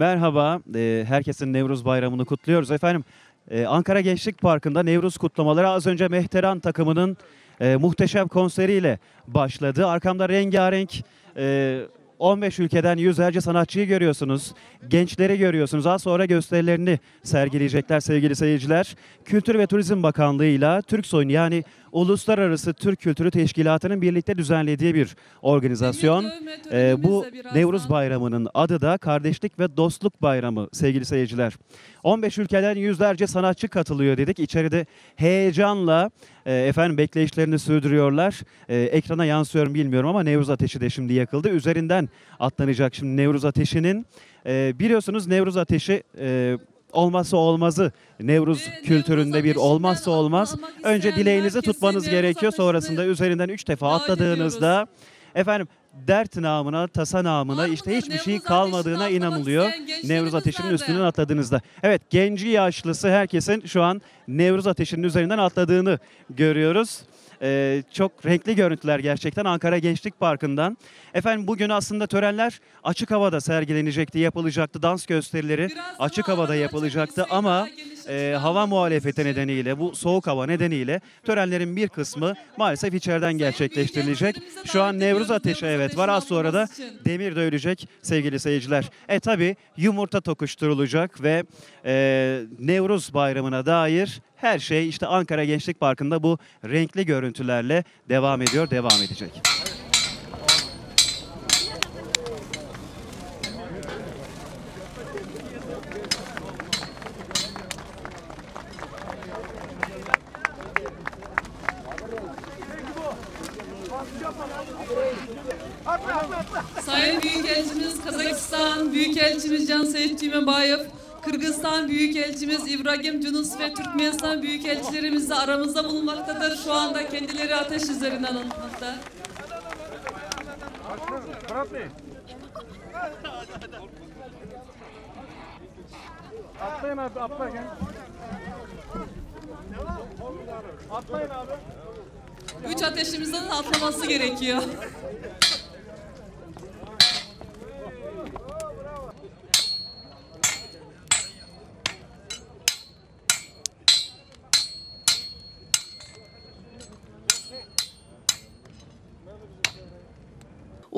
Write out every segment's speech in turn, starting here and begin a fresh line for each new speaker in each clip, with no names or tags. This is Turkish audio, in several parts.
merhaba. Ee, herkesin Nevruz Bayramı'nı kutluyoruz. Efendim e, Ankara Gençlik Parkı'nda Nevruz kutlamaları az önce Mehteran takımının e, muhteşem konseriyle başladı. Arkamda rengarenk e, 15 ülkeden yüzlerce sanatçıyı görüyorsunuz. Gençleri görüyorsunuz. Az sonra gösterilerini sergileyecekler sevgili seyirciler. Kültür ve Turizm Bakanlığı'yla Türksoy'un yani Uluslararası Türk Kültürü Teşkilatı'nın birlikte düzenlediği bir organizasyon. Ee, bu Nevruz Bayramı'nın adı da Kardeşlik ve Dostluk Bayramı sevgili seyirciler. 15 ülkeden yüzlerce sanatçı katılıyor dedik. İçeride heyecanla e, efendim bekleyişlerini sürdürüyorlar. E, ekrana yansıyor mu bilmiyorum ama Nevruz Ateşi de şimdi yakıldı. Üzerinden atlanacak şimdi Nevruz Ateşi'nin. E, biliyorsunuz Nevruz Ateşi e, olmazsa olmazı Nevruz
Ve
kültüründe bir olmazsa olmaz. Önce dileğinizi tutmanız gerekiyor. Sonrasında üzerinden 3 defa atladığınızda efendim dert namına, tasa namına
Var
işte hiçbir şey
Nevruz
kalmadığına
Ateşi'ne atlamak
inanılıyor.
isteyen
Nevruz Ateşi'nin üstünden atladığınızda. Evet genci yaşlısı herkesin şu an Nevruz Ateşi'nin üzerinden atladığını görüyoruz. Ee, çok renkli görüntüler gerçekten Ankara Gençlik Parkı'ndan. Efendim bugün aslında törenler açık havada sergilenecekti, yapılacaktı. Dans gösterileri
Biraz
açık havada yapılacaktı ama
geniş
e, hava muhalefeti nedeniyle, bu soğuk hava nedeniyle törenlerin bir kısmı maalesef içeriden gerçekleştirilecek. Şu an Nevruz Ateşi evet var az sonra da demir dövülecek sevgili seyirciler. E tabi yumurta tokuşturulacak ve e, Nevruz Bayramı'na dair her şey işte Ankara Gençlik Parkı'nda bu renkli görüntülerle devam ediyor, devam edecek.
Sayın Büyükelçimiz Kazakistan Büyükelçimiz Can Seyit Tümebayev, Kırgızistan Büyükelçimiz İbrahim Cunus ve Türkmenistan Büyükelçilerimiz de aramızda bulunmaktadır. Şu anda kendileri ateş üzerinden alınmakta.
Atlayın abi atlayın. Atlayın abi.
Üç ateşimizden atlaması gerekiyor.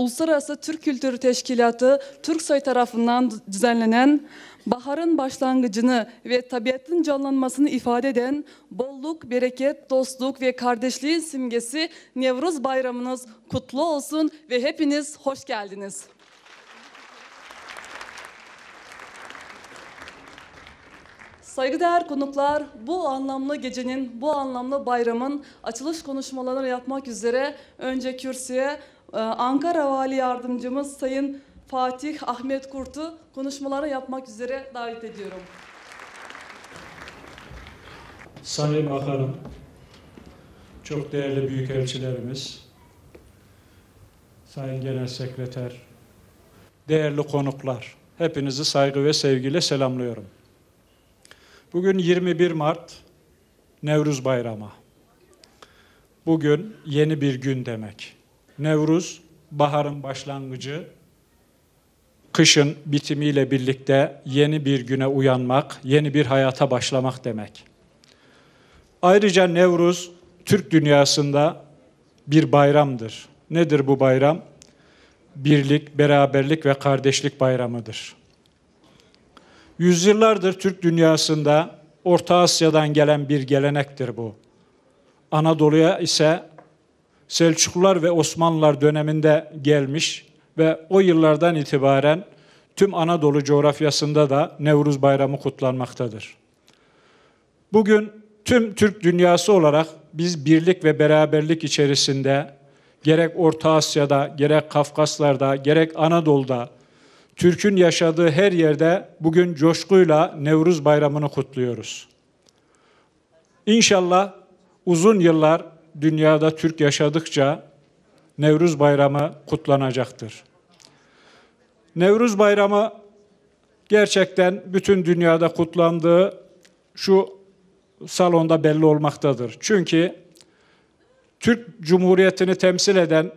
Uluslararası Türk Kültürü Teşkilatı Türksoy tarafından düzenlenen baharın başlangıcını ve tabiatın canlanmasını ifade eden bolluk, bereket, dostluk ve kardeşliğin simgesi Nevruz Bayramınız kutlu olsun ve hepiniz hoş geldiniz. Saygıdeğer konuklar, bu anlamlı gecenin, bu anlamlı bayramın açılış konuşmalarını yapmak üzere önce kürsüye Ankara Vali Yardımcımız Sayın Fatih Ahmet Kurt'u konuşmaları yapmak üzere davet ediyorum.
Sayın Bakanım, çok değerli büyükelçilerimiz, Sayın Genel Sekreter, değerli konuklar, hepinizi saygı ve sevgiyle selamlıyorum. Bugün 21 Mart Nevruz Bayramı. Bugün yeni bir gün demek. Nevruz, baharın başlangıcı, kışın bitimiyle birlikte yeni bir güne uyanmak, yeni bir hayata başlamak demek. Ayrıca Nevruz Türk dünyasında bir bayramdır. Nedir bu bayram? Birlik, beraberlik ve kardeşlik bayramıdır. Yüzyıllardır Türk dünyasında Orta Asya'dan gelen bir gelenektir bu. Anadolu'ya ise Selçuklular ve Osmanlılar döneminde gelmiş ve o yıllardan itibaren tüm Anadolu coğrafyasında da Nevruz Bayramı kutlanmaktadır. Bugün tüm Türk dünyası olarak biz birlik ve beraberlik içerisinde gerek Orta Asya'da, gerek Kafkaslar'da, gerek Anadolu'da Türk'ün yaşadığı her yerde bugün coşkuyla Nevruz Bayramı'nı kutluyoruz. İnşallah uzun yıllar dünyada Türk yaşadıkça Nevruz Bayramı kutlanacaktır. Nevruz Bayramı gerçekten bütün dünyada kutlandığı şu salonda belli olmaktadır. Çünkü Türk Cumhuriyeti'ni temsil eden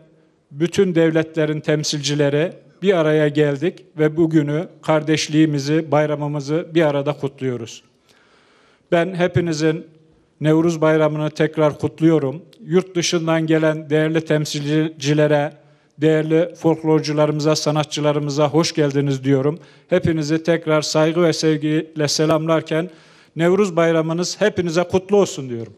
bütün devletlerin temsilcileri bir araya geldik ve bugünü, kardeşliğimizi, bayramımızı bir arada kutluyoruz. Ben hepinizin Nevruz Bayramı'nı tekrar kutluyorum. Yurt dışından gelen değerli temsilcilere, değerli folklorcularımıza, sanatçılarımıza hoş geldiniz diyorum. Hepinizi tekrar saygı ve sevgiyle selamlarken Nevruz Bayramınız hepinize kutlu olsun diyorum.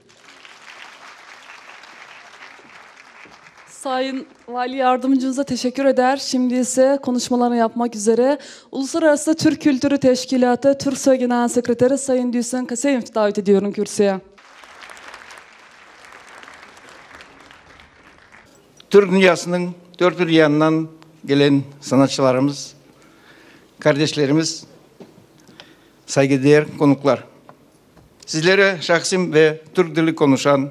Sayın Vali Yardımcınıza teşekkür eder. Şimdi ise konuşmalarını yapmak üzere Uluslararası Türk Kültürü Teşkilatı Türksoy Genel Sekreteri Sayın Düsen Kaseyev davet ediyorum kürsüye.
Türk dünyasının dört bir yanından gelen sanatçılarımız, kardeşlerimiz, saygıdeğer konuklar. Sizlere şahsim ve Türk dili konuşan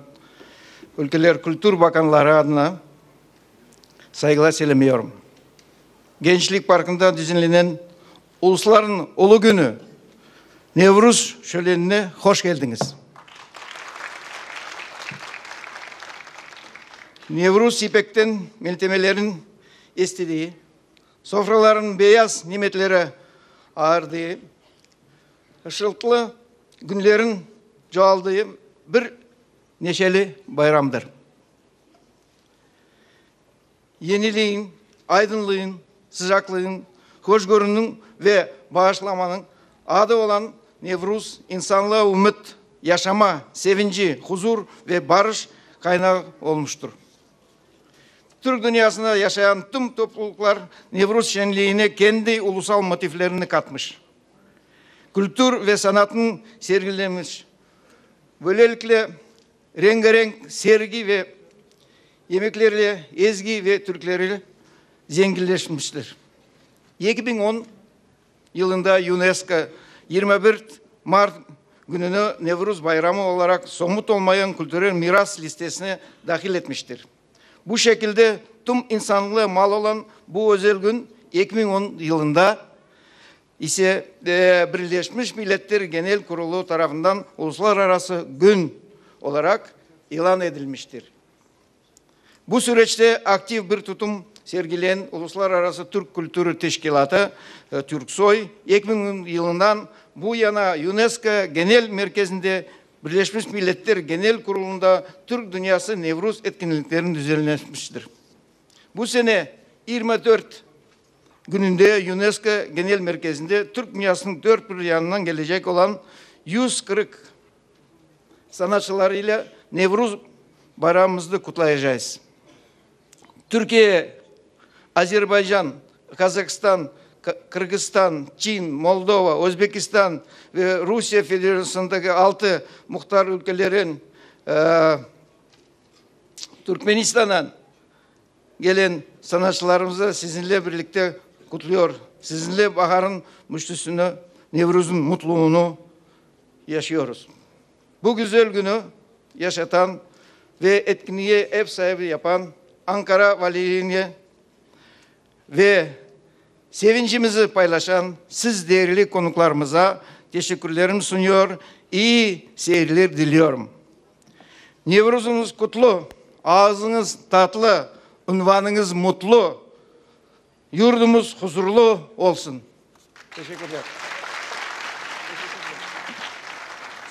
ülkeler Kültür Bakanları adına saygılar selamlıyorum. Gençlik Parkı'nda düzenlenen Ulusların Ulu Günü Nevruz şölenine hoş geldiniz. Nevruz ipekten miltemelerin istediği, sofraların beyaz nimetlere ağırdığı, ışıltılı günlerin çoğaldığı bir neşeli bayramdır. Yeniliğin, aydınlığın, sıcaklığın, hoşgörünün ve bağışlamanın adı olan Nevruz, insanlığa umut, yaşama, sevinci, huzur ve barış kaynağı olmuştur. Türk dünyasında yaşayan tüm topluluklar Nevruz şenliğine kendi ulusal motiflerini katmış. Kültür ve sanatın sergilenmiş. Böylelikle rengarenk sergi ve yemeklerle, ezgi ve türkleri zenginleşmiştir. 2010 yılında UNESCO 21 Mart gününü Nevruz Bayramı olarak somut olmayan kültürel miras listesine dahil etmiştir. Bu şekilde tüm insanlığa mal olan bu özel gün 2010 yılında ise e, Birleşmiş Milletler Genel Kurulu tarafından uluslararası gün olarak ilan edilmiştir. Bu süreçte aktif bir tutum sergileyen Uluslararası Türk Kültürü Teşkilatı e, Türksoy 2000 yılından bu yana UNESCO Genel Merkezi'nde Birleşmiş Milletler Genel Kurulu'nda Türk Dünyası Nevruz etkinliklerini düzenlenmiştir. Bu sene 24 gününde UNESCO Genel Merkezi'nde Türk dünyasının dört bir yanından gelecek olan 140 sanatçılarıyla Nevruz bayramımızı kutlayacağız. Türkiye, Azerbaycan, Kazakistan, Kırgızistan, Çin, Moldova, Özbekistan ve Rusya Federasyonu'ndaki altı muhtar ülkelerin e, Türkmenistan'dan gelen sanatçılarımızı sizinle birlikte kutluyor. Sizinle baharın müştüsünü, Nevruz'un mutluluğunu yaşıyoruz. Bu güzel günü yaşatan ve etkinliğe ev sahibi yapan Ankara Valiliğine ve sevincimizi paylaşan siz değerli konuklarımıza teşekkürlerimi sunuyor. İyi seyirler diliyorum. Nevruzunuz kutlu, ağzınız tatlı, unvanınız mutlu, yurdumuz huzurlu olsun. Teşekkürler.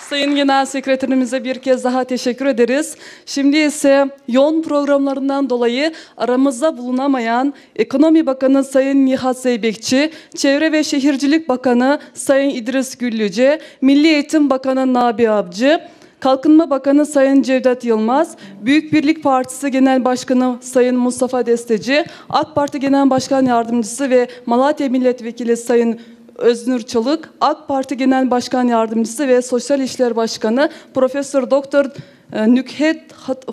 Sayın Genel Sekreterimize bir kez daha teşekkür ederiz. Şimdi ise yoğun programlarından dolayı aramızda bulunamayan Ekonomi Bakanı Sayın Nihat Zeybekçi, Çevre ve Şehircilik Bakanı Sayın İdris Güllüce, Milli Eğitim Bakanı Nabi Abcı, Kalkınma Bakanı Sayın Cevdet Yılmaz, Büyük Birlik Partisi Genel Başkanı Sayın Mustafa Desteci, AK Parti Genel Başkan Yardımcısı ve Malatya Milletvekili Sayın Öznur Çalık, AK Parti Genel Başkan Yardımcısı ve Sosyal İşler Başkanı Profesör Doktor e, Nükhet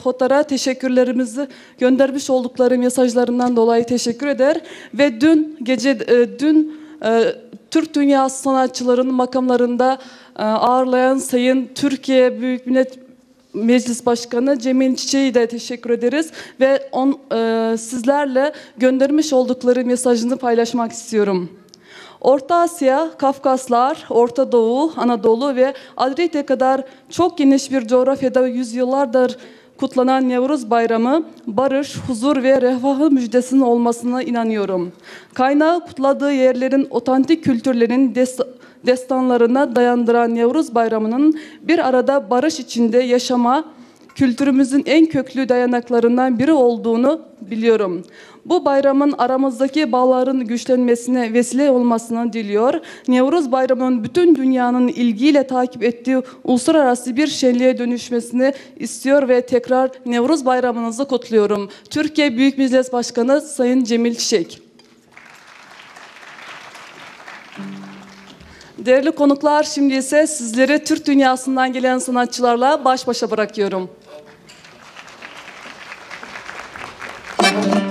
Hotar'a teşekkürlerimizi göndermiş oldukları mesajlarından dolayı teşekkür eder ve dün gece e, dün e, Türk dünyası sanatçılarının makamlarında ağırlayan Sayın Türkiye Büyük Millet Meclis Başkanı Cemil Çiçek'e de teşekkür ederiz ve on, sizlerle göndermiş oldukları mesajını paylaşmak istiyorum. Orta Asya, Kafkaslar, Orta Doğu, Anadolu ve Adriyatik'e kadar çok geniş bir coğrafyada yüzyıllardır kutlanan Nevruz Bayramı barış, huzur ve refahı müjdesinin olmasına inanıyorum. Kaynağı kutladığı yerlerin otantik kültürlerin dest- destanlarına dayandıran Nevruz Bayramı'nın bir arada barış içinde yaşama, kültürümüzün en köklü dayanaklarından biri olduğunu biliyorum. Bu bayramın aramızdaki bağların güçlenmesine vesile olmasını diliyor. Nevruz Bayramı'nın bütün dünyanın ilgiyle takip ettiği uluslararası bir şenliğe dönüşmesini istiyor ve tekrar Nevruz Bayramınızı kutluyorum. Türkiye Büyük Meclis Başkanı Sayın Cemil Çiçek. Değerli konuklar, şimdi ise sizleri Türk dünyasından gelen sanatçılarla baş başa bırakıyorum. Thank you.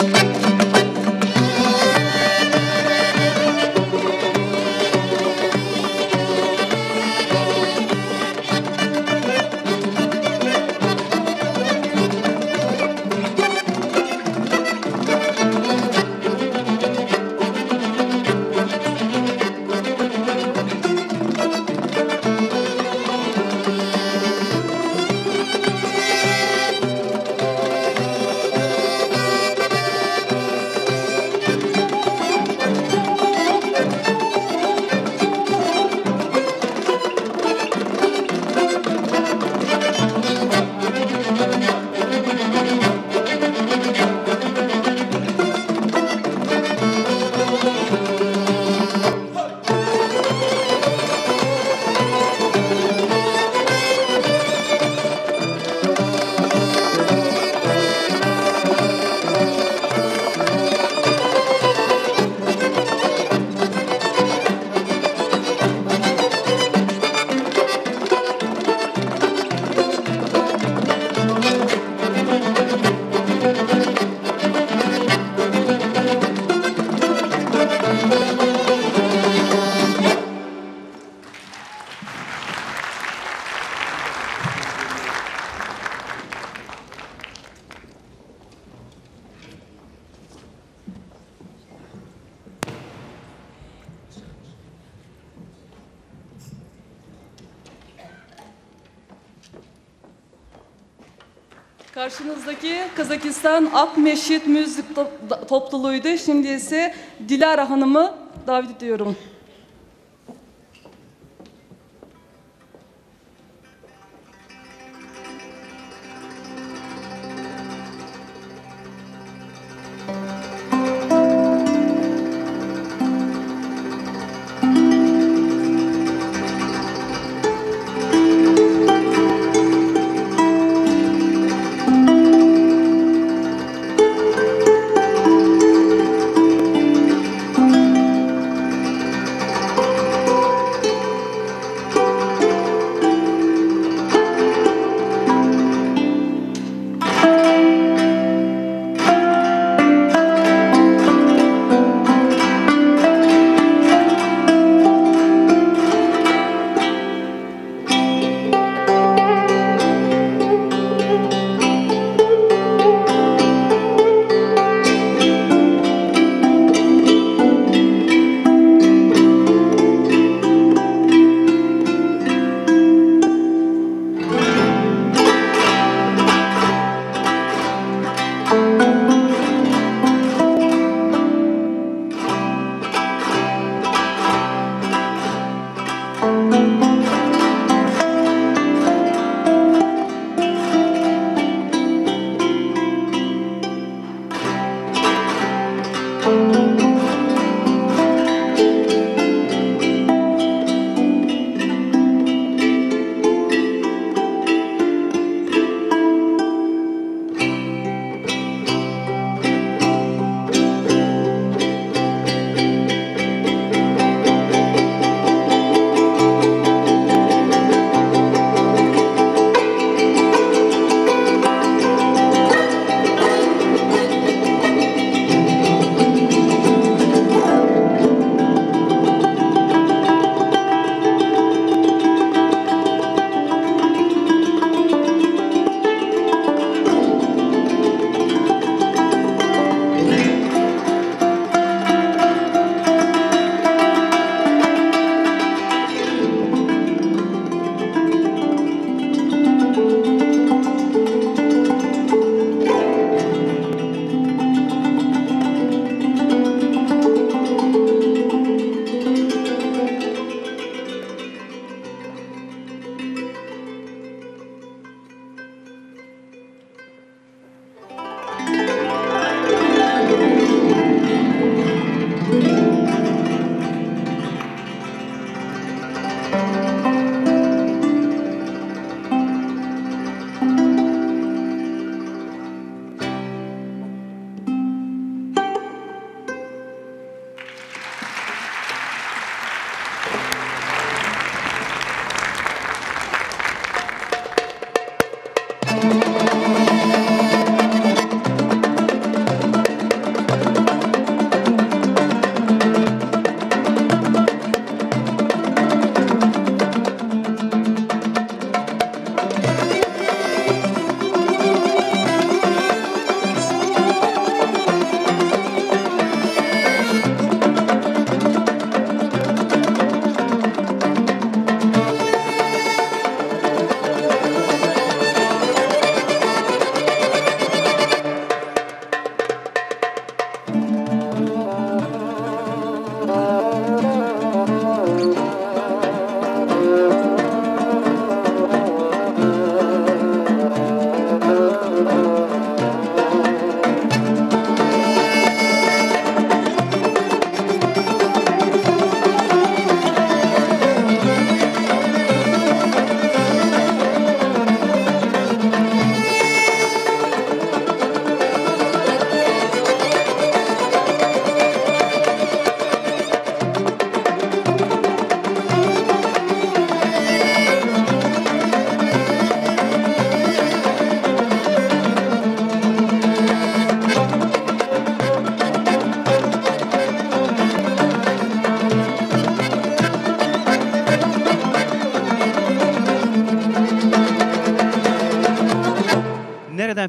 Kazakistan Akmeşit Müzik to- topluluğuydu. Şimdi ise Dilara Hanım'ı davet ediyorum.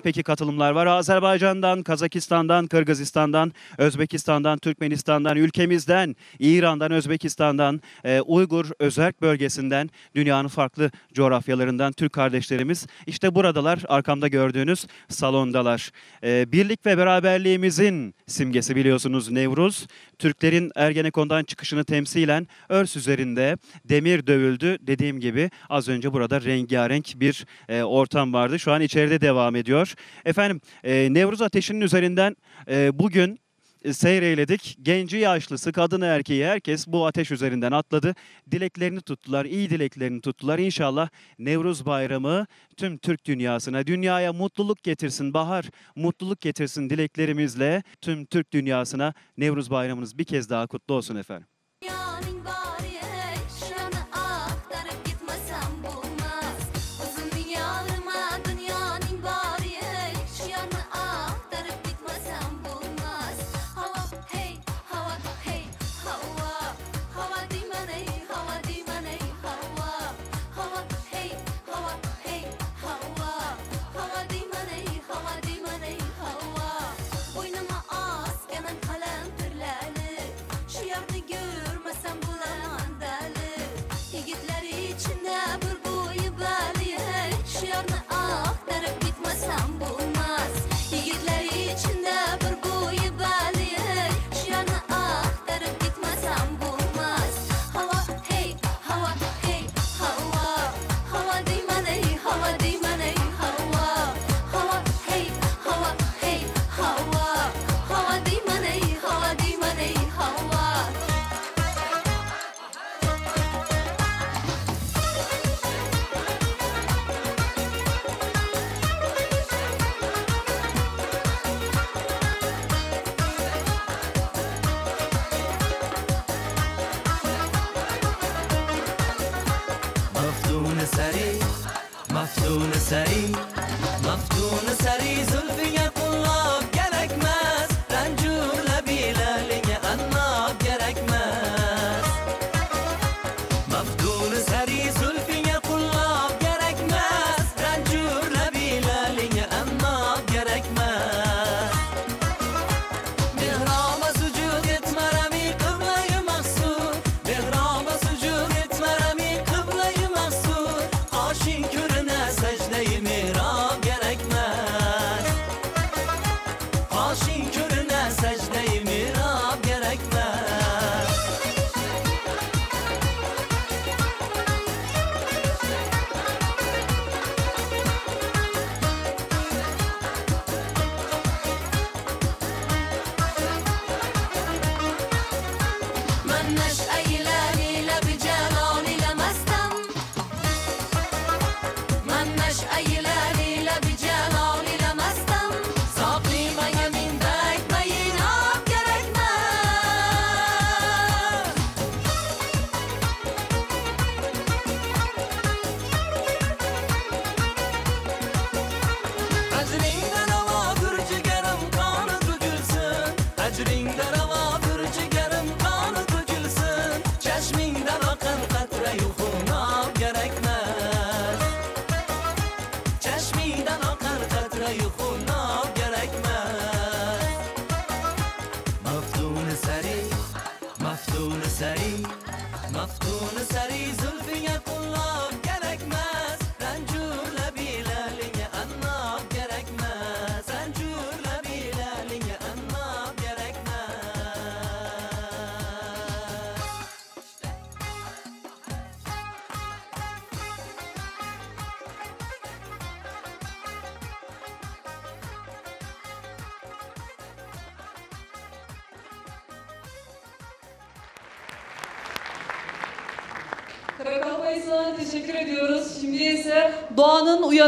Peki katılımlar var? Azerbaycan'dan, Kazakistan'dan, Kırgızistan'dan, Özbekistan'dan, Türkmenistan'dan, ülkemizden, İran'dan, Özbekistan'dan, e, Uygur Özerk bölgesinden, dünyanın farklı coğrafyalarından Türk kardeşlerimiz işte buradalar. Arkamda gördüğünüz salondalar. E, birlik ve beraberliğimizin simgesi biliyorsunuz Nevruz. Türklerin Ergenekon'dan çıkışını temsilen örs üzerinde demir dövüldü. Dediğim gibi az önce burada rengarenk bir e, ortam vardı. Şu an içeride devam ediyor. Efendim e, Nevruz Ateşi'nin üzerinden e, bugün e, seyreyledik. Genci yaşlısı, kadını erkeği herkes bu ateş üzerinden atladı. Dileklerini tuttular, iyi dileklerini tuttular. İnşallah Nevruz Bayramı tüm Türk dünyasına, dünyaya mutluluk getirsin, bahar mutluluk getirsin dileklerimizle tüm Türk dünyasına Nevruz Bayramınız bir kez daha kutlu olsun efendim.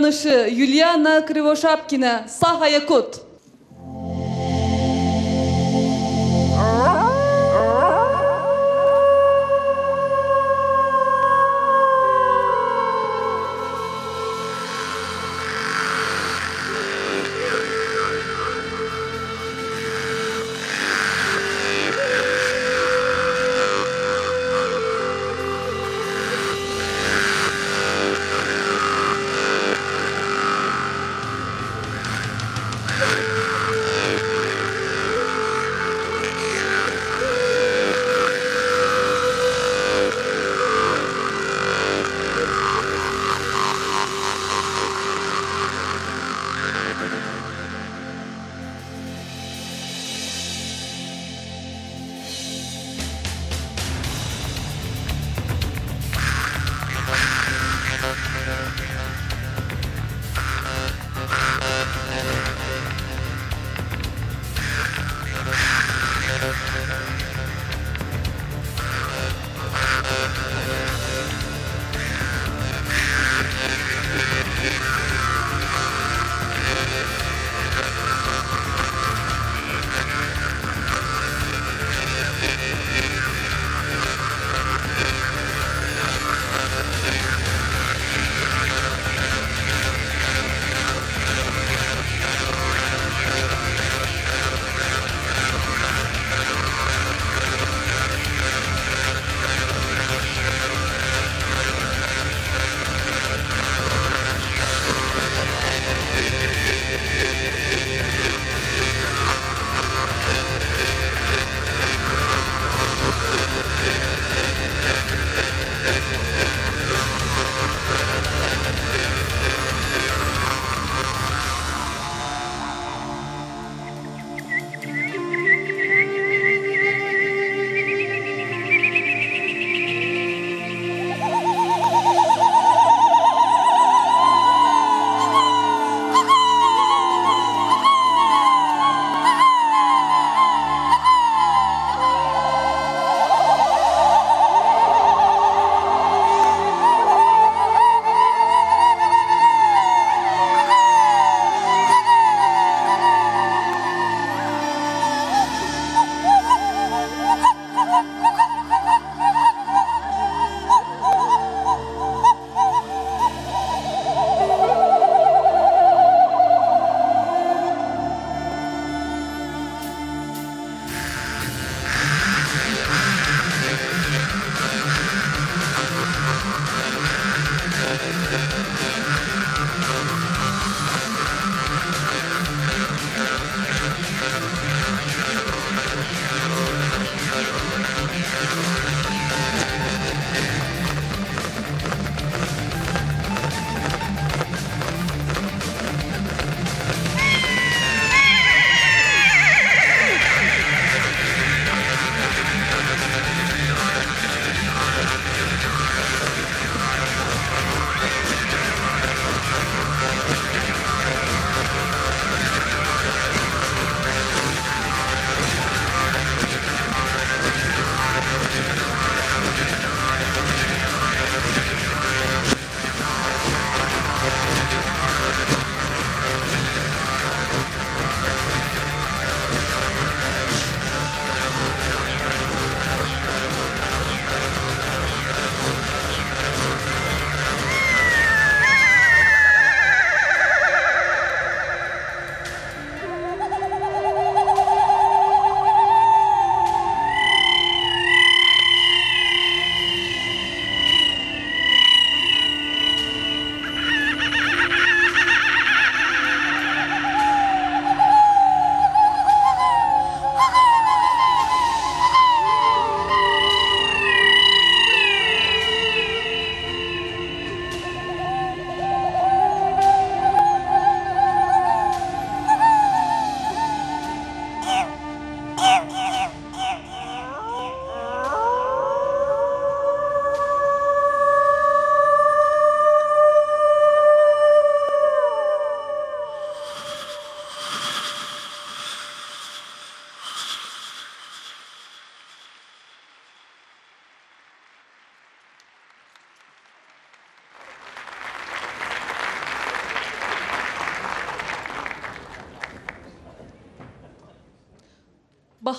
Uyanışı Yuliana Krivoşapkina Saha Yakut.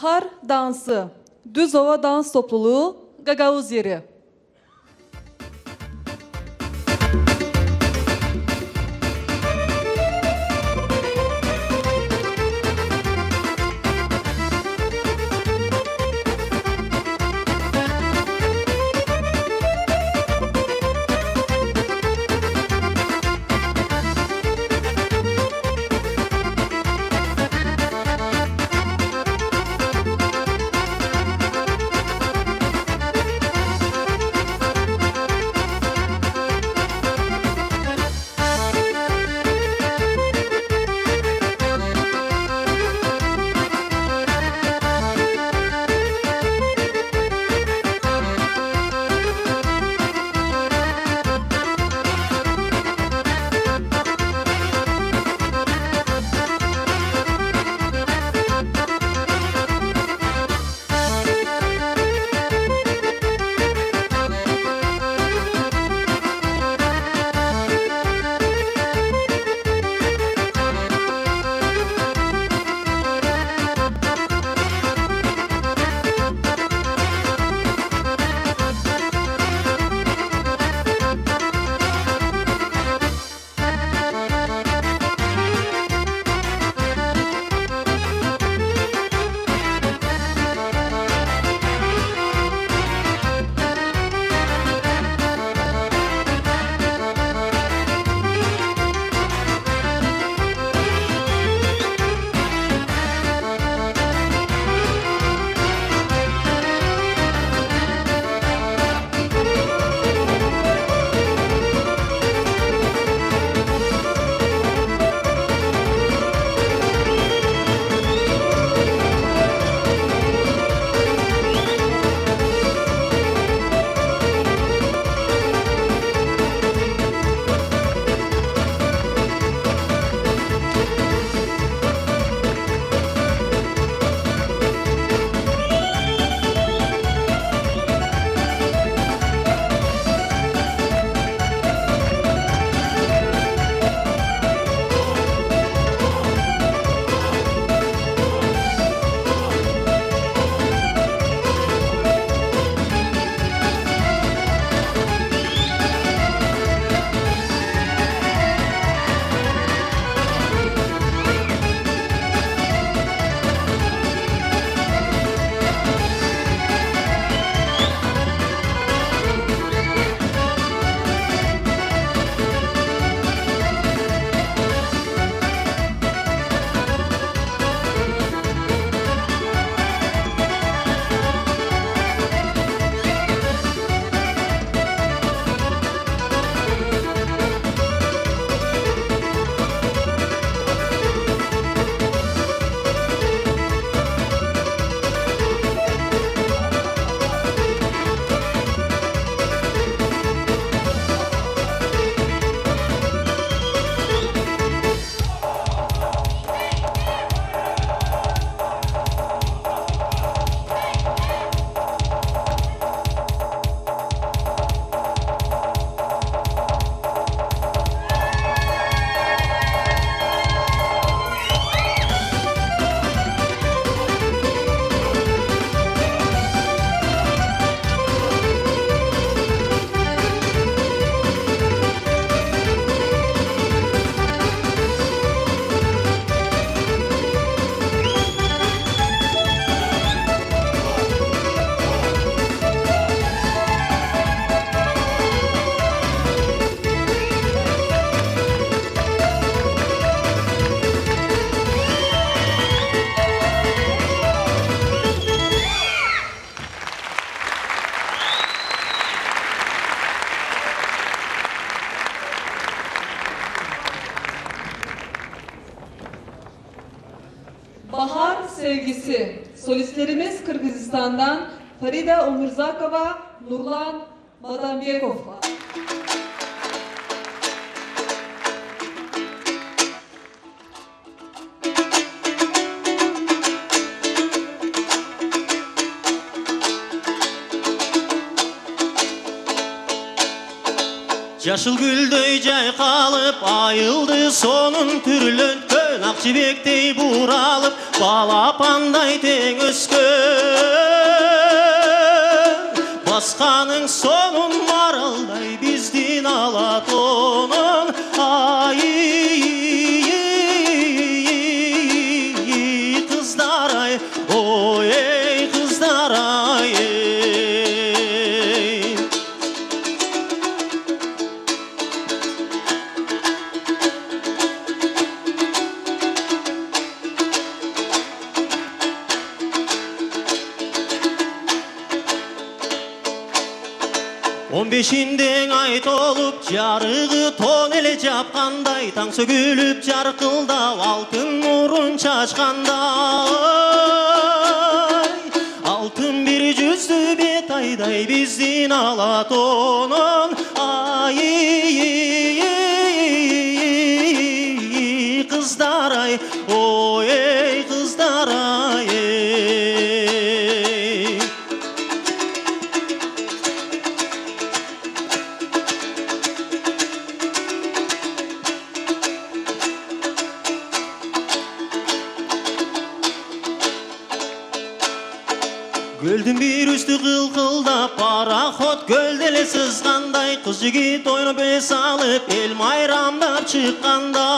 Bahar dansı. Düzova dans topluluğu Gagavuz yeri.
Сөгіліп жарқылдау алтын нұрын шашқандай алтын бір жүзді бет айдай біздің алатынын ай қыздар ай ой қыздар ай жигит ойноп эс алып эл майрамдап чыккандай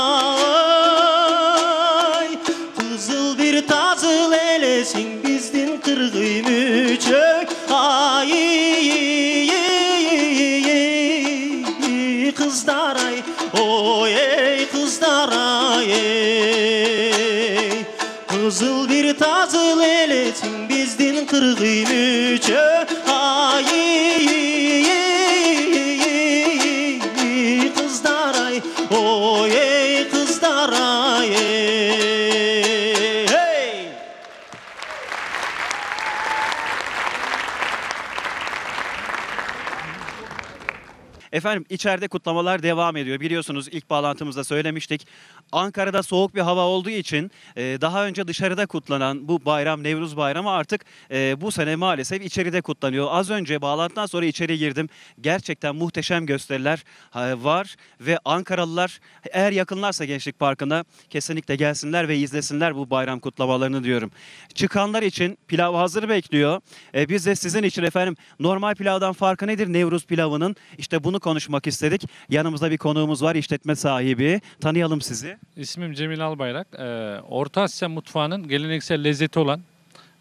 Efendim içeride kutlamalar devam ediyor. Biliyorsunuz ilk bağlantımızda söylemiştik. Ankara'da soğuk bir hava olduğu için e, daha önce dışarıda kutlanan bu bayram Nevruz Bayramı artık e, bu sene maalesef içeride kutlanıyor. Az önce bağlantıdan sonra içeri girdim. Gerçekten muhteşem gösteriler e, var ve Ankaralılar eğer yakınlarsa Gençlik Parkı'na kesinlikle gelsinler ve izlesinler bu bayram kutlamalarını diyorum. Çıkanlar için pilav hazır bekliyor. E, biz de sizin için efendim normal pilavdan farkı nedir Nevruz pilavının? İşte bunu konuşmak istedik. Yanımızda bir konuğumuz var işletme sahibi. Tanıyalım sizi.
İsmim Cemil Albayrak. Ee, Orta Asya mutfağının geleneksel lezzeti olan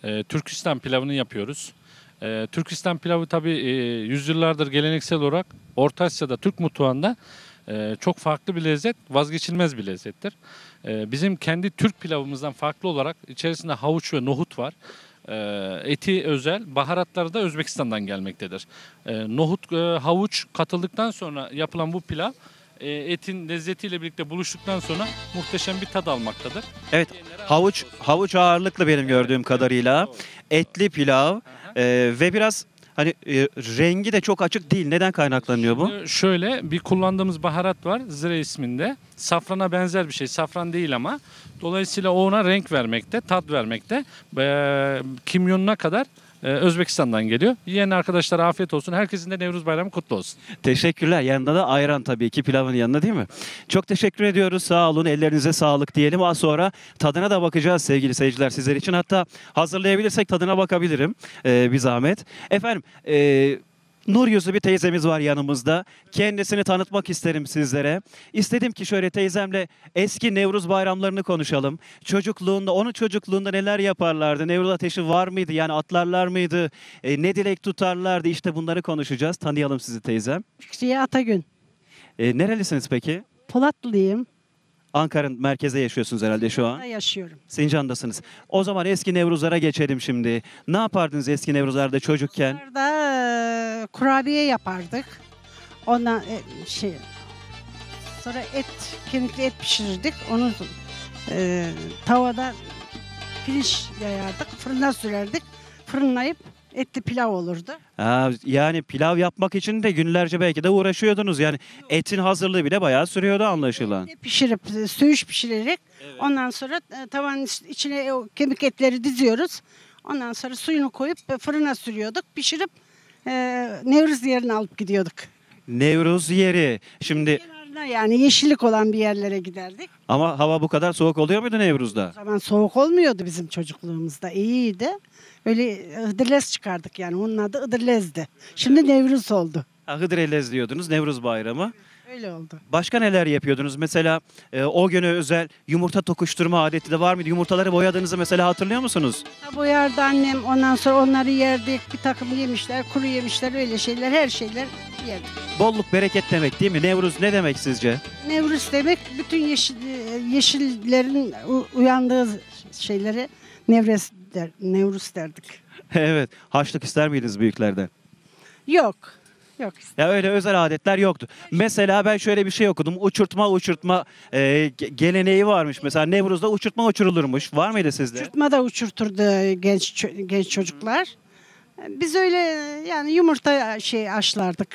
e, Türkistan pilavını yapıyoruz. E, Türkistan pilavı tabii e, yüzyıllardır geleneksel olarak Orta Asya'da Türk mutfağında e, çok farklı bir lezzet, vazgeçilmez bir lezzettir. E, bizim kendi Türk pilavımızdan farklı olarak içerisinde havuç ve nohut var. E, eti özel, baharatları da Özbekistan'dan gelmektedir. E, nohut, e, havuç katıldıktan sonra yapılan bu pilav e, etin lezzetiyle birlikte buluştuktan sonra muhteşem bir tad almaktadır.
Evet havuç havuç ağırlıklı benim gördüğüm kadarıyla. Etli pilav e, ve biraz hani e, rengi de çok açık değil. Neden kaynaklanıyor bu?
Şimdi Şöyle bir kullandığımız baharat var zire isminde. Safrana benzer bir şey. Safran değil ama. Dolayısıyla o ona renk vermekte, tat vermekte. E, kimyonuna kadar e, Özbekistan'dan geliyor. Yiyen arkadaşlara afiyet olsun. Herkesin de Nevruz Bayramı kutlu olsun.
Teşekkürler. Yanında da ayran tabii ki pilavın yanında değil mi? Çok teşekkür ediyoruz. Sağ olun. Ellerinize sağlık diyelim. Az sonra tadına da bakacağız sevgili seyirciler sizler için. Hatta hazırlayabilirsek tadına bakabilirim. Ee, bir zahmet. Efendim e, Nur yüzlü bir teyzemiz var yanımızda. Kendisini tanıtmak isterim sizlere. İstedim ki şöyle teyzemle eski Nevruz bayramlarını konuşalım. Çocukluğunda, onun çocukluğunda neler yaparlardı? Nevruz ateşi var mıydı? Yani atlarlar mıydı? E, ne dilek tutarlardı? İşte bunları konuşacağız. Tanıyalım sizi teyzem.
Fikriye Atagün.
E, nerelisiniz peki?
Polatlıyım.
Ankara'nın merkezde yaşıyorsunuz herhalde şu an.
Yaşıyorum.
Sincan'dasınız. O zaman eski Nevruzlara geçelim şimdi. Ne yapardınız eski Nevruzlarda çocukken?
Burada e, kurabiye yapardık. Ondan e, şey sonra et kemikli et pişirirdik. Onu e, tavada pirinç yayardık. Fırına sürerdik. Fırınlayıp etli pilav olurdu.
Ha, yani pilav yapmak için de günlerce belki de uğraşıyordunuz. Yani etin hazırlığı bile bayağı sürüyordu anlaşılan.
Pişirip e, söğüş pişirerek ondan sonra e, tavanın içine o kemik etleri diziyoruz. Ondan sonra suyunu koyup e, fırına sürüyorduk. Pişirip e, Nevruz yerine alıp gidiyorduk.
Nevruz yeri. Şimdi
Dışına yani yeşillik olan bir yerlere giderdik.
Ama hava bu kadar soğuk oluyor muydu Nevruz'da?
O zaman soğuk olmuyordu bizim çocukluğumuzda. İyiydi. Öyle Hıdırlez çıkardık yani. Onun adı Hıdırlez'di. Şimdi Nevruz oldu.
Ha, Hıdrellez diyordunuz Nevruz Bayramı.
Öyle oldu.
Başka neler yapıyordunuz? Mesela e, o güne özel yumurta tokuşturma adeti de var mıydı? Yumurtaları boyadığınızı mesela hatırlıyor musunuz?
Ha, Boyardı annem. Ondan sonra onları yerdik. Bir takım yemişler, kuru yemişler öyle şeyler. Her şeyler yerdik.
Bolluk bereket demek değil mi? Nevruz ne demek sizce?
Nevruz demek bütün yeşil, yeşillerin u- uyandığı şeyleri Nevruz, der, Nevruz derdik.
evet. Haçlık ister miydiniz büyüklerden?
Yok. Yok.
Ya öyle özel adetler yoktu. Mesela ben şöyle bir şey okudum. Uçurtma uçurtma e, ge- geleneği varmış. Mesela Nevruz'da uçurtma uçurulurmuş. Var mıydı sizde?
Uçurtma da uçurturdu genç ço- genç çocuklar. Biz öyle yani yumurta şey aşlardık.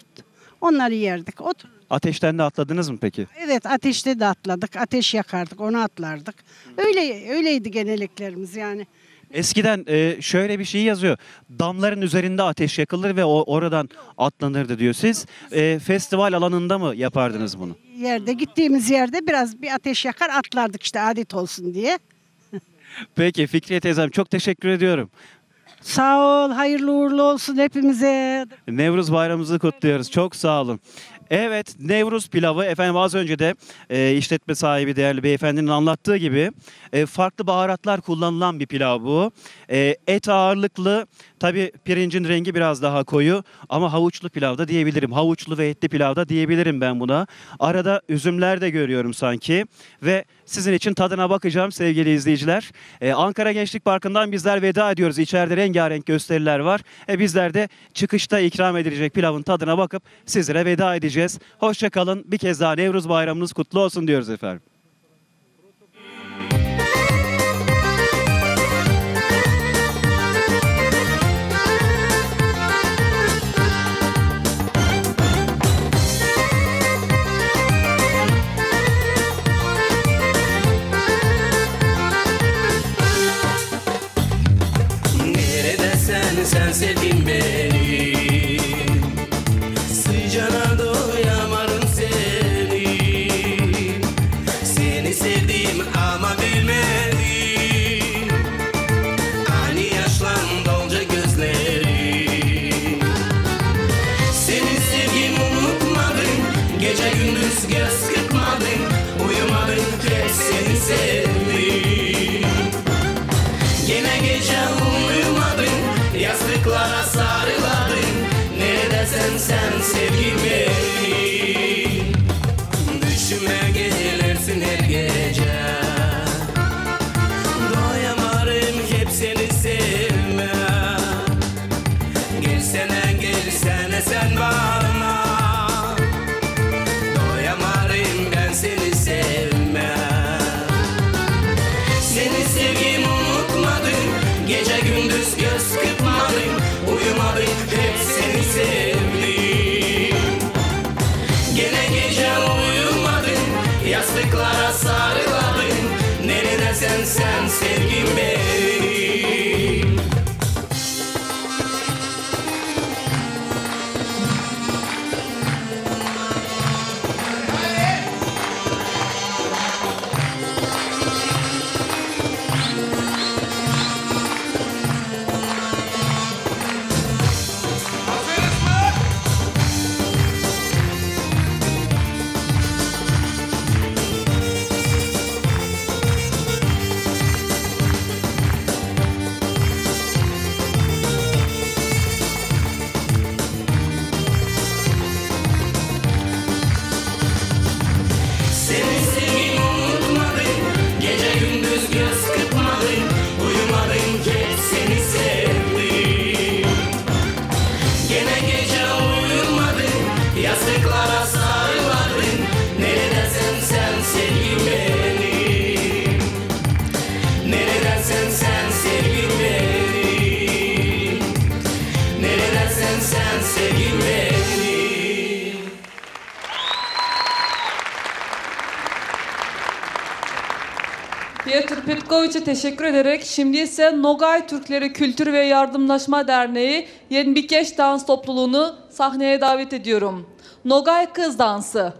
Onları yerdik. Otur.
Ateşten de atladınız mı peki?
Evet ateşte de atladık. Ateş yakardık, onu atlardık. Öyle öyleydi genelliklerimiz yani.
Eskiden e, şöyle bir şey yazıyor. Damların üzerinde ateş yakılır ve o oradan atlanırdı diyor. Siz e, festival alanında mı yapardınız bunu?
Yerde gittiğimiz yerde biraz bir ateş yakar atlardık işte adet olsun diye.
Peki Fikriye teyzem çok teşekkür ediyorum.
Sağ ol, hayırlı uğurlu olsun hepimize.
Nevruz bayramımızı kutluyoruz. Çok sağ olun. Evet Nevruz pilavı efendim az önce de e, işletme sahibi değerli beyefendinin anlattığı gibi e, farklı baharatlar kullanılan bir pilav bu. E, et ağırlıklı tabi pirincin rengi biraz daha koyu ama havuçlu pilavda diyebilirim. Havuçlu ve etli pilavda diyebilirim ben buna. Arada üzümler de görüyorum sanki ve sizin için tadına bakacağım sevgili izleyiciler. E, Ankara Gençlik Parkı'ndan bizler veda ediyoruz. İçeride rengarenk gösteriler var. E, bizler de çıkışta ikram edilecek pilavın tadına bakıp sizlere veda edeceğiz. Hoşça kalın. Bir kez daha Nevruz Bayramınız kutlu olsun diyoruz efendim.
Petkoviç'e teşekkür ederek şimdi ise Nogay Türkleri Kültür ve Yardımlaşma Derneği Yenbikeş Dans Topluluğunu sahneye davet ediyorum. Nogay Kız Dansı.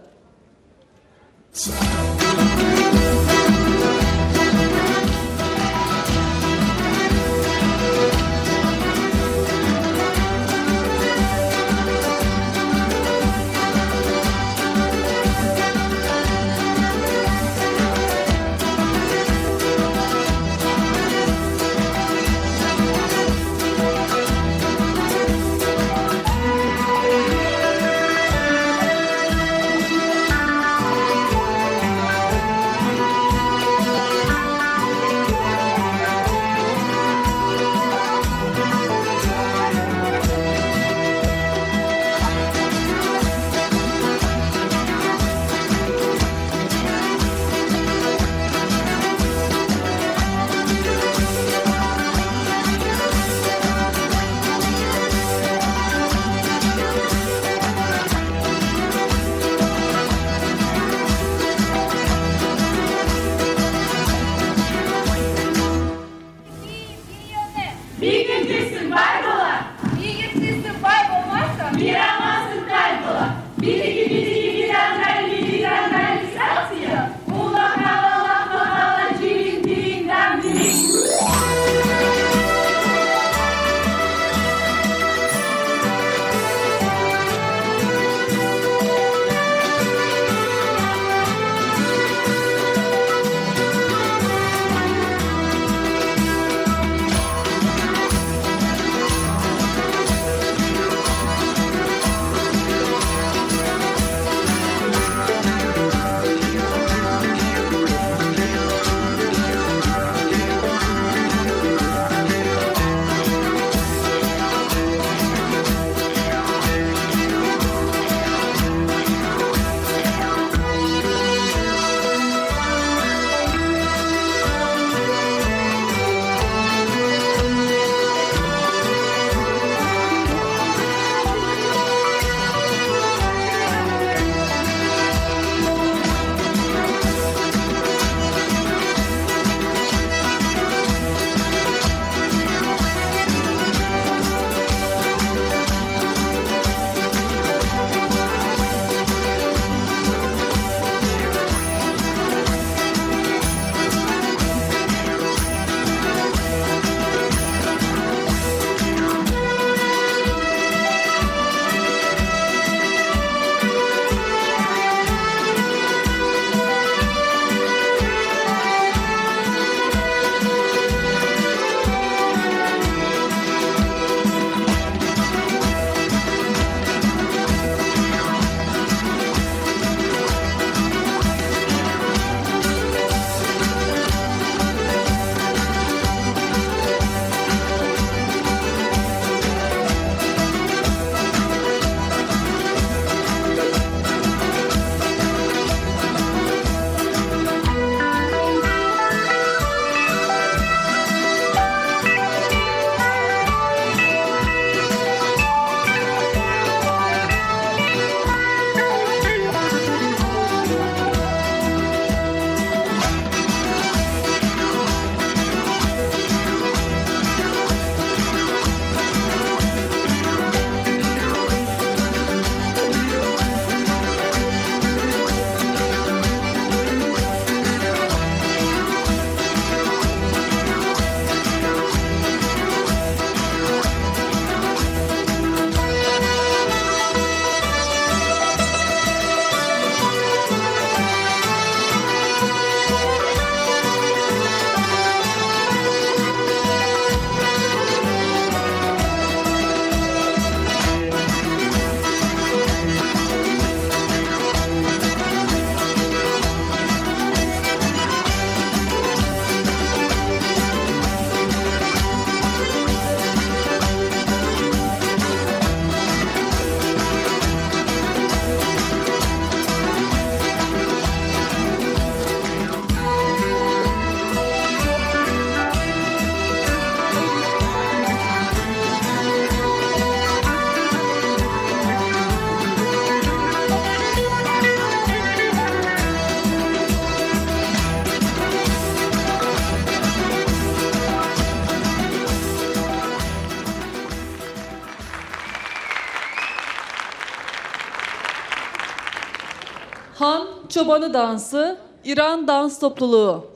Han Çobanı Dansı, İran Dans Topluluğu.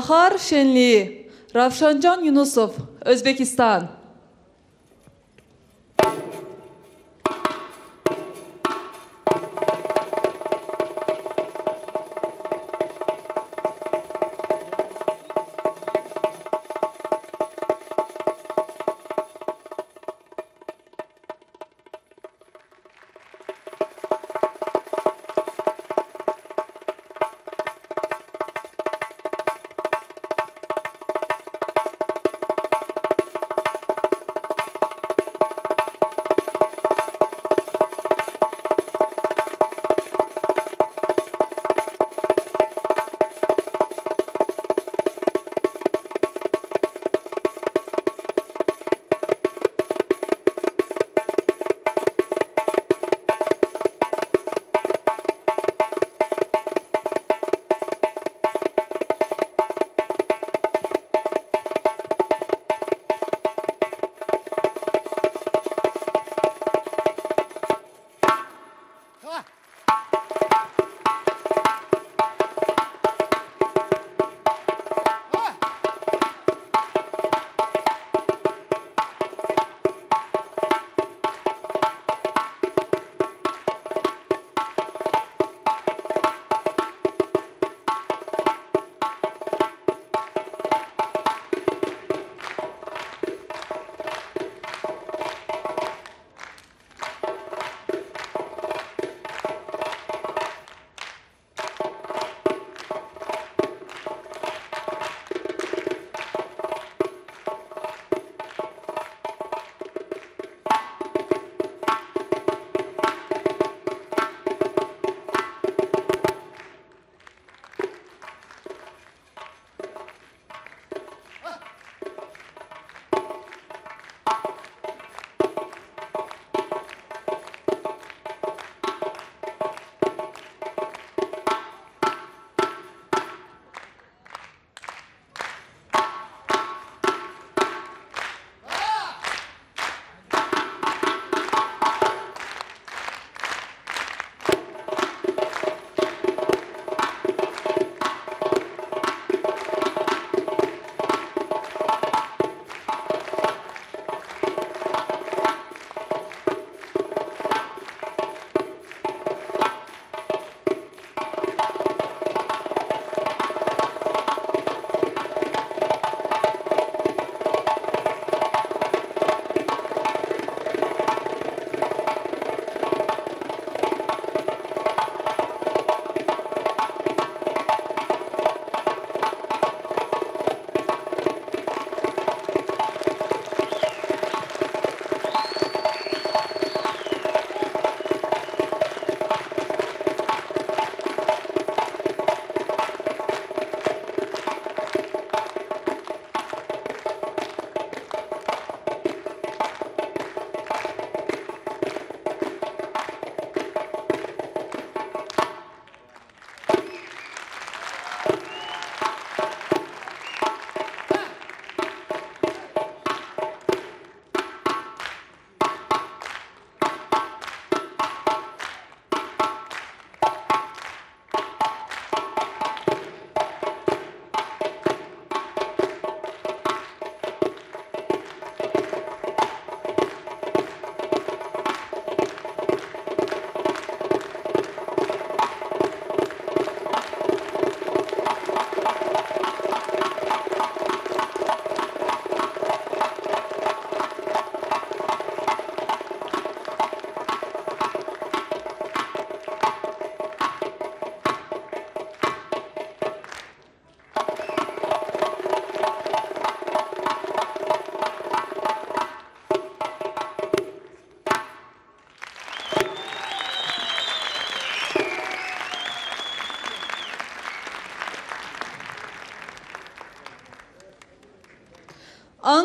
Bahar Şenliği Ravşancan Yunusov, Özbekistan.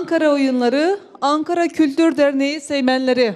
Ankara Oyunları, Ankara Kültür Derneği Seymenleri.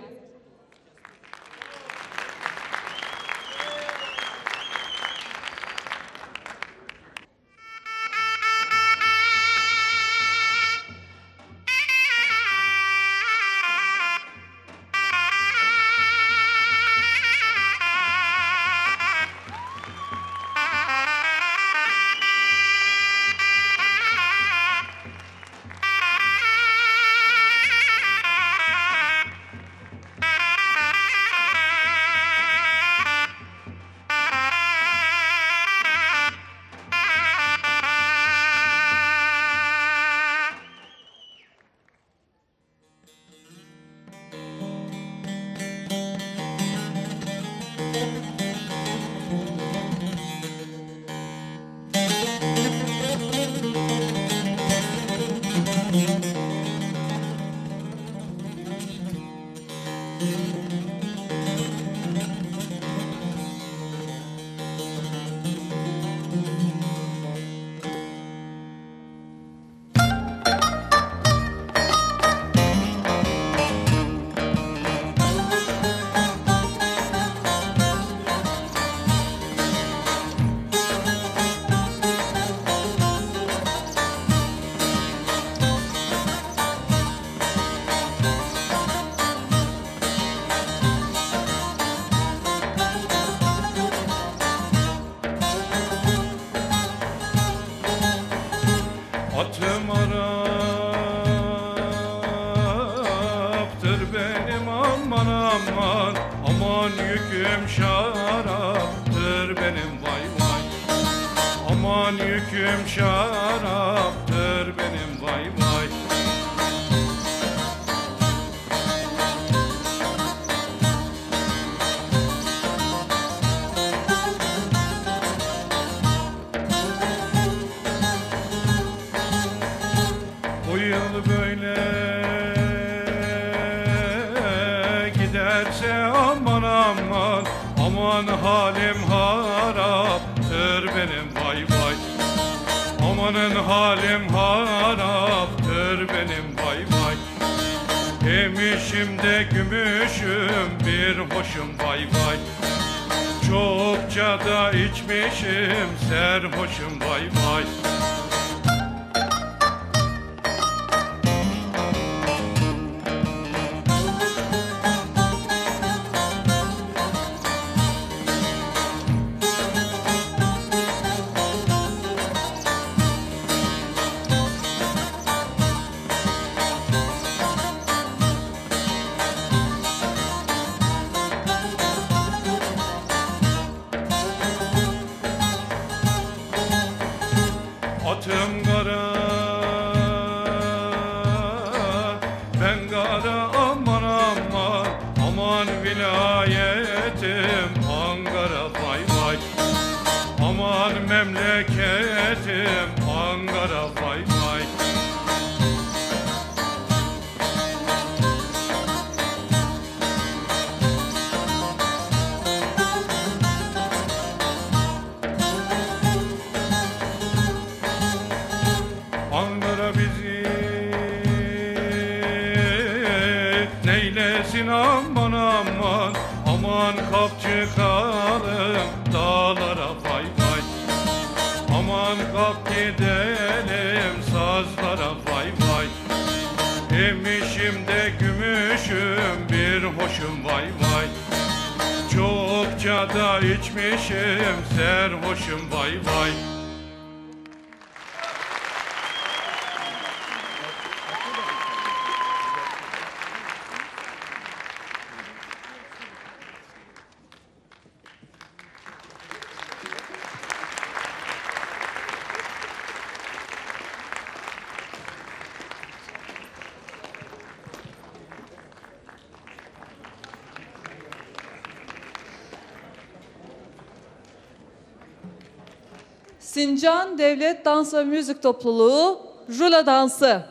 Aman kalk çıkalım dağlara fay fay Aman kalk gidelim sazlara fay fay Emişim de gümüşüm bir hoşum vay vay. Çokça da içmişim serhoşum vay vay.
Devlet Dans ve Müzik Topluluğu Rula Dansı.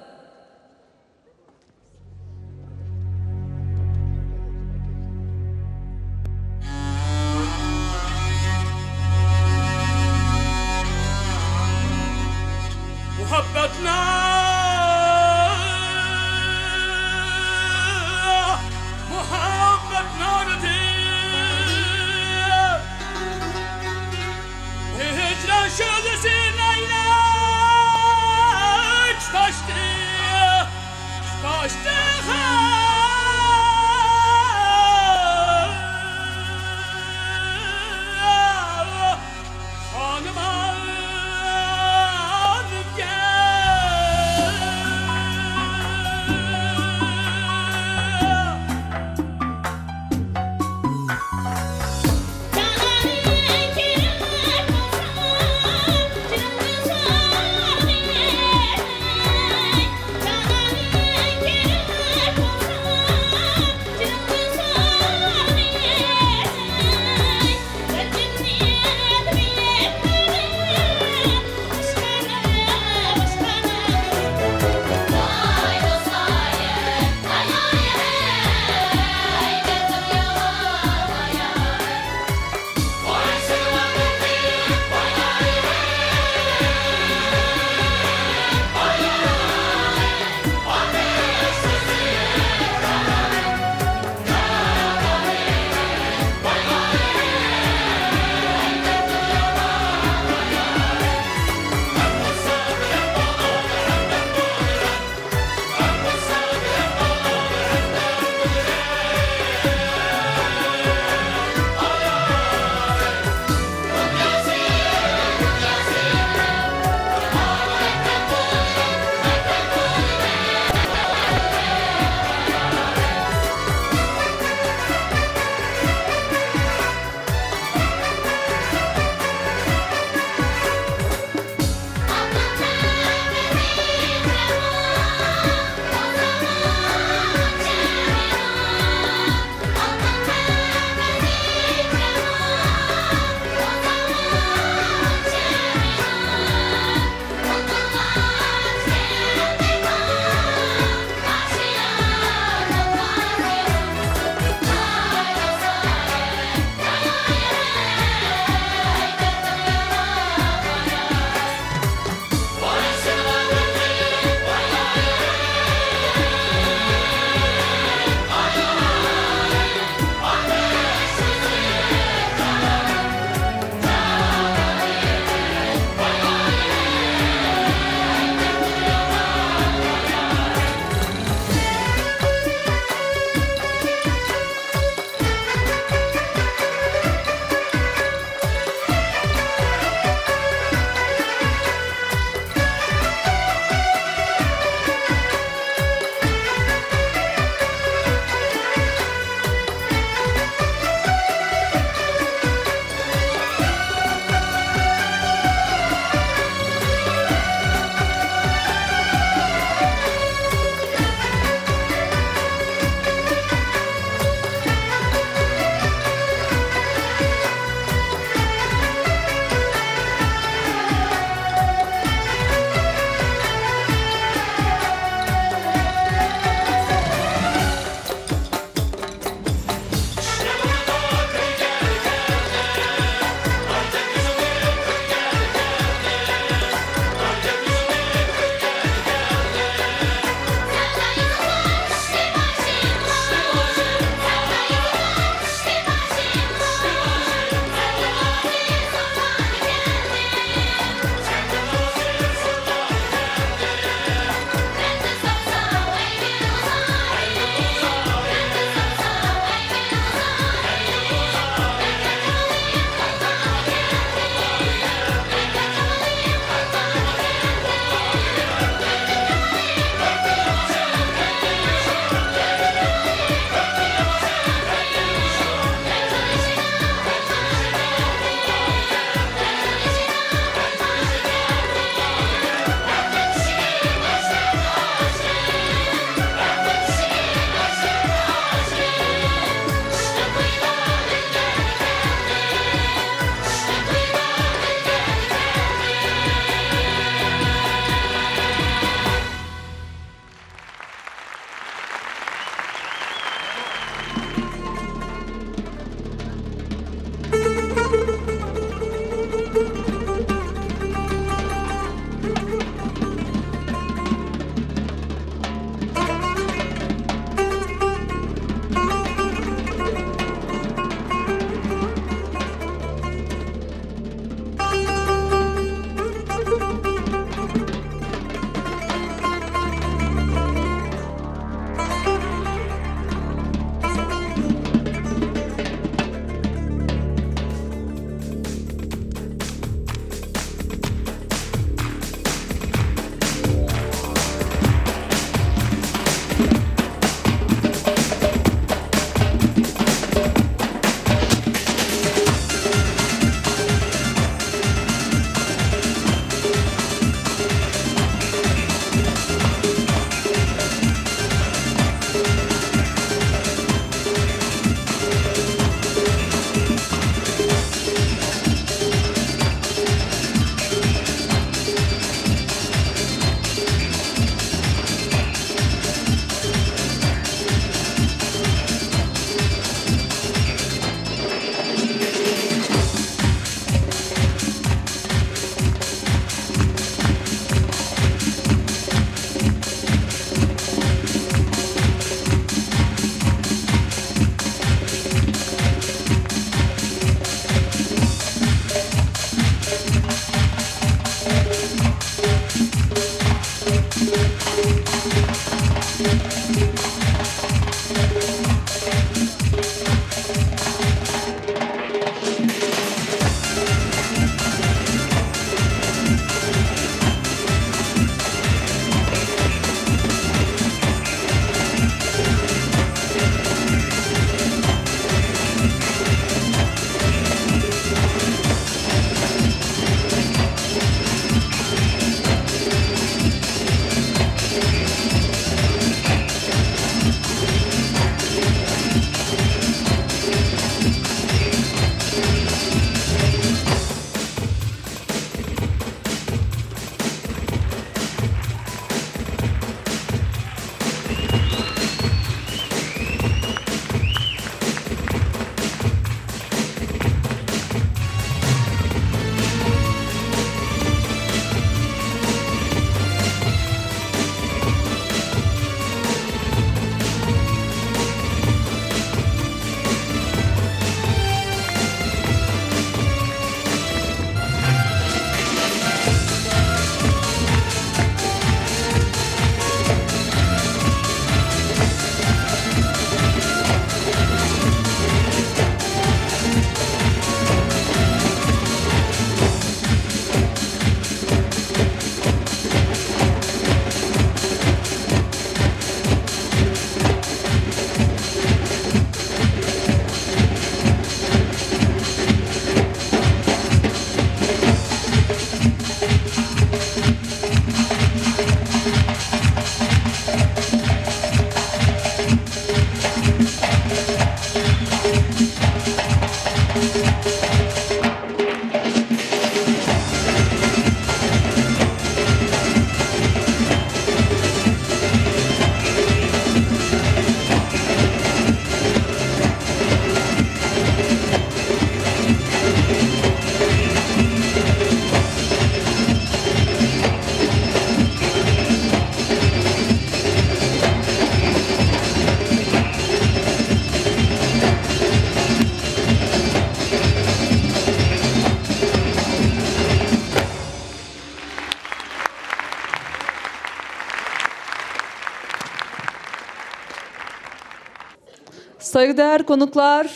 Saygıdeğer konuklar,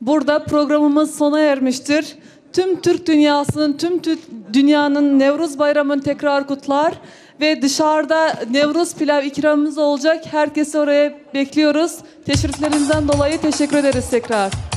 burada programımız sona ermiştir. Tüm Türk dünyasının, tüm Tü- dünyanın Nevruz Bayramı'nı tekrar kutlar ve dışarıda Nevruz pilav ikramımız olacak. Herkesi oraya bekliyoruz. Teşriflerinizden dolayı teşekkür ederiz tekrar.